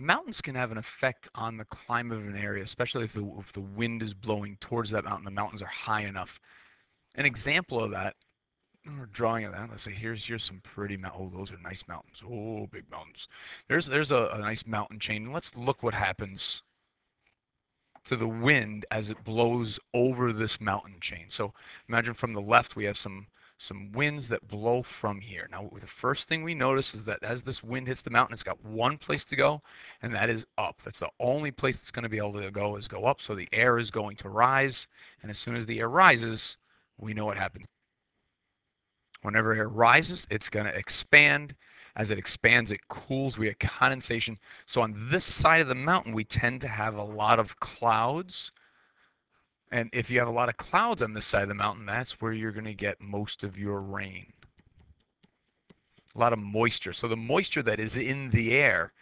mountains can have an effect on the climate of an area, especially if the, if the wind is blowing towards that mountain, the mountains are high enough. An example of that, drawing of that. Let's say here's here's some pretty mountains. Oh, those are nice mountains. Oh, big mountains. There's there's a, a nice mountain chain. Let's look what happens to the wind as it blows over this mountain chain. So imagine from the left we have some some winds that blow from here. Now, the first thing we notice is that as this wind hits the mountain, it's got one place to go, and that is up. That's the only place it's going to be able to go is go up. So the air is going to rise, and as soon as the air rises, we know what happens. Whenever air rises, it's going to expand. As it expands, it cools. We have condensation. So on this side of the mountain, we tend to have a lot of clouds and if you have a lot of clouds on this side of the mountain, that's where you're going to get most of your rain. A lot of moisture. So the moisture that is in the air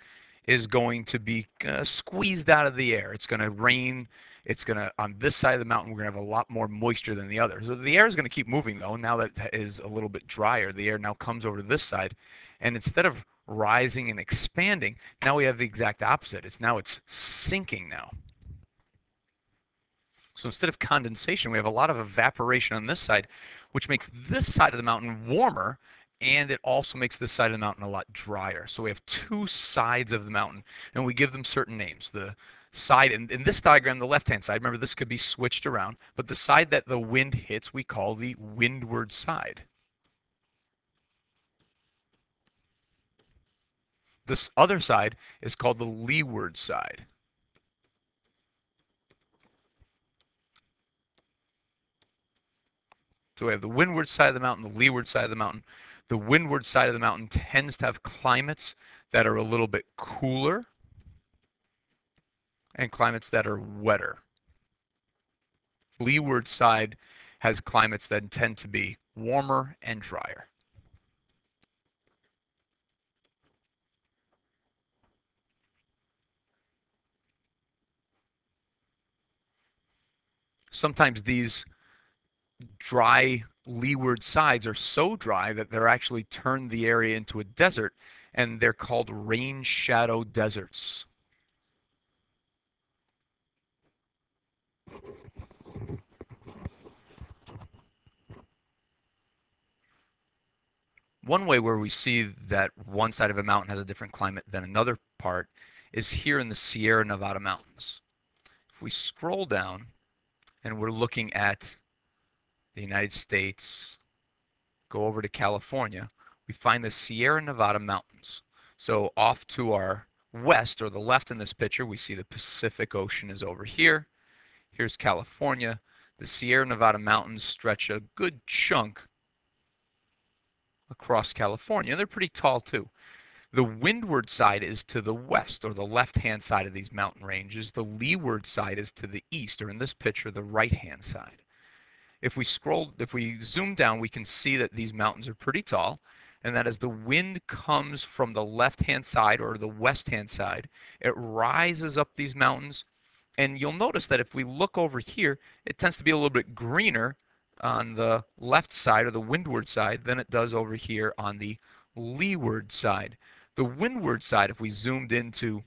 is going to be uh, squeezed out of the air. It's going to rain. It's going to, on this side of the mountain, we're going to have a lot more moisture than the other. So the air is going to keep moving, though. Now that it is a little bit drier, the air now comes over to this side. And instead of rising and expanding, now we have the exact opposite. It's now it's sinking now. So instead of condensation, we have a lot of evaporation on this side, which makes this side of the mountain warmer, and it also makes this side of the mountain a lot drier. So we have two sides of the mountain, and we give them certain names. The side, in, in this diagram, the left-hand side, remember this could be switched around, but the side that the wind hits, we call the windward side. This other side is called the leeward side. So we have the windward side of the mountain, the leeward side of the mountain. The windward side of the mountain tends to have climates that are a little bit cooler and climates that are wetter. Leeward side has climates that tend to be warmer and drier. Sometimes these dry leeward sides are so dry that they're actually turned the area into a desert, and they're called rain shadow deserts. One way where we see that one side of a mountain has a different climate than another part is here in the Sierra Nevada mountains. If we scroll down and we're looking at the United States, go over to California, we find the Sierra Nevada mountains. So off to our west or the left in this picture, we see the Pacific Ocean is over here. Here's California. The Sierra Nevada mountains stretch a good chunk across California. They're pretty tall too. The windward side is to the west, or the left-hand side of these mountain ranges. The leeward side is to the east, or in this picture, the right-hand side. If we scroll, if we zoom down, we can see that these mountains are pretty tall and that as the wind comes from the left-hand side or the west-hand side, it rises up these mountains. And you'll notice that if we look over here, it tends to be a little bit greener on the left side or the windward side than it does over here on the leeward side. The windward side, if we zoomed into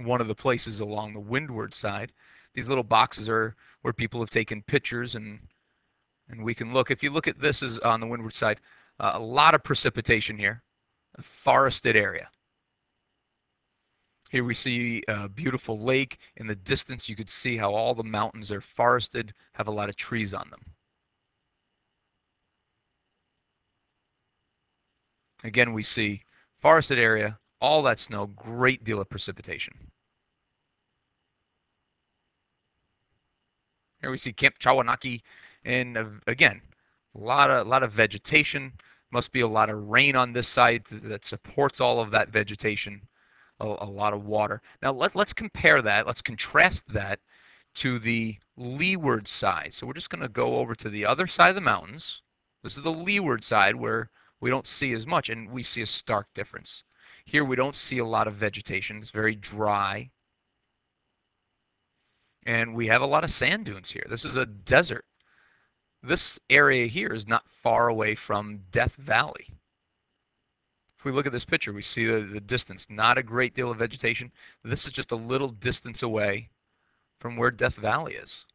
one of the places along the windward side, these little boxes are where people have taken pictures and and we can look. If you look at this is on the windward side, uh, a lot of precipitation here, a forested area. Here we see a beautiful lake. In the distance, you could see how all the mountains are forested, have a lot of trees on them. Again, we see forested area, all that snow, great deal of precipitation. Here we see Camp Chawanakee, and again, a lot of a lot of vegetation. Must be a lot of rain on this side that supports all of that vegetation. A, a lot of water. Now let, let's compare that. Let's contrast that to the leeward side. So we're just going to go over to the other side of the mountains. This is the leeward side where we don't see as much, and we see a stark difference. Here we don't see a lot of vegetation. It's very dry. And we have a lot of sand dunes here. This is a desert. This area here is not far away from Death Valley. If we look at this picture, we see the, the distance, not a great deal of vegetation. This is just a little distance away from where Death Valley is.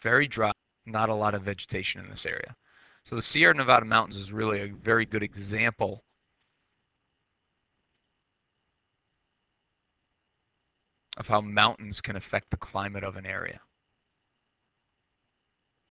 Very dry, not a lot of vegetation in this area. So the Sierra Nevada mountains is really a very good example of how mountains can affect the climate of an area.